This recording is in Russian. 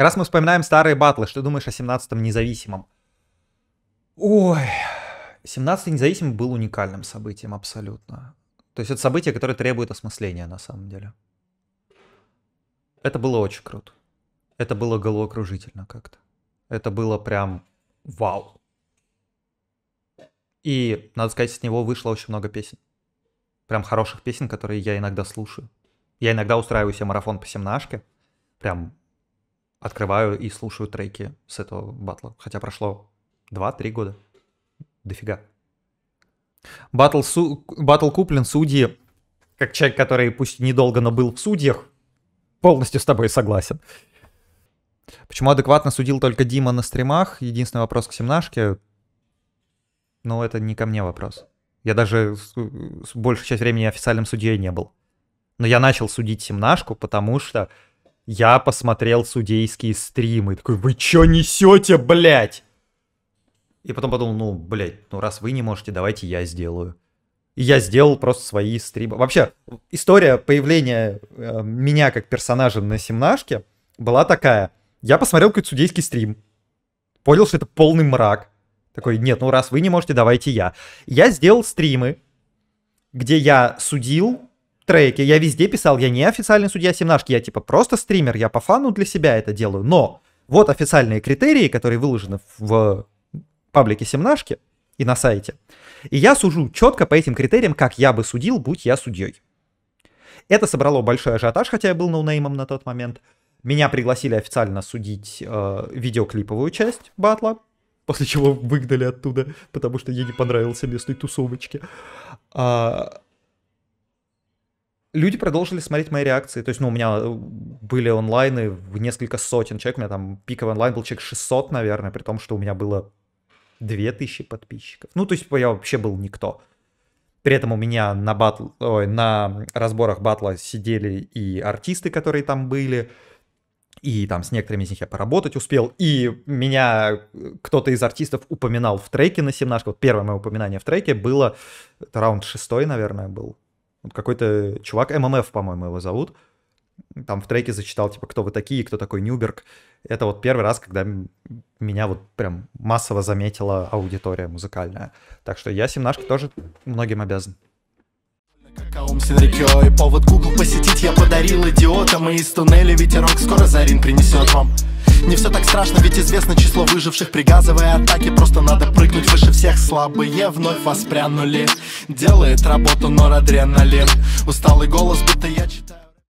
Раз мы вспоминаем старые батлы, что думаешь о 17-м независимом? Ой, 17-й независимый был уникальным событием абсолютно. То есть это событие, которое требует осмысления на самом деле. Это было очень круто. Это было головокружительно как-то. Это было прям вау. И, надо сказать, с него вышло очень много песен. Прям хороших песен, которые я иногда слушаю. Я иногда устраиваю себе марафон по семнашке. Прям открываю и слушаю треки с этого батла. Хотя прошло 2-3 года. Дофига. Батл, су... Батл куплен, судьи, как человек, который пусть недолго, но был в судьях, полностью с тобой согласен. Почему адекватно судил только Дима на стримах? Единственный вопрос к семнашке. Ну, это не ко мне вопрос. Я даже с большей часть времени официальным судьей не был. Но я начал судить семнашку, потому что я посмотрел судейские стримы. Такой, вы чё несете, блядь? И потом подумал, ну, блядь, ну раз вы не можете, давайте я сделаю. И я сделал просто свои стримы. Вообще, история появления э, меня как персонажа на семнашке была такая. Я посмотрел какой-то судейский стрим. Понял, что это полный мрак. Такой, нет, ну раз вы не можете, давайте я. Я сделал стримы, где я судил треки, я везде писал, я не официальный судья семнашки, я типа просто стример, я по фану для себя это делаю. Но вот официальные критерии, которые выложены в паблике семнашки и на сайте. И я сужу четко по этим критериям, как я бы судил, будь я судьей. Это собрало большой ажиотаж, хотя я был ноунеймом на тот момент. Меня пригласили официально судить э, видеоклиповую часть батла, после чего выгнали оттуда, потому что ей не понравился местной тусовочке. А... Люди продолжили смотреть мои реакции. То есть, ну, у меня были онлайны в несколько сотен человек. У меня там пиковый онлайн был человек 600, наверное, при том, что у меня было 2000 подписчиков. Ну, то есть, я вообще был никто. При этом у меня на, батл, ой, на разборах батла сидели и артисты, которые там были, и там с некоторыми из них я поработать успел, и меня кто-то из артистов упоминал в треке на семнашке, вот первое мое упоминание в треке было, это раунд шестой, наверное, был, вот какой-то чувак, ММФ, по-моему, его зовут, там в треке зачитал, типа, кто вы такие, кто такой Нюберг. Это вот первый раз, когда меня вот прям массово заметила аудитория музыкальная. Так что я семнашке тоже многим обязан. Какаум Синрикё и повод Google посетить я подарил идиотам И из туннеля ветерок скоро Зарин принесет вам не все так страшно, ведь известно число выживших При газовой атаке просто надо прыгнуть выше всех Слабые вновь воспрянули Делает работу норадреналин Усталый голос, будто я читаю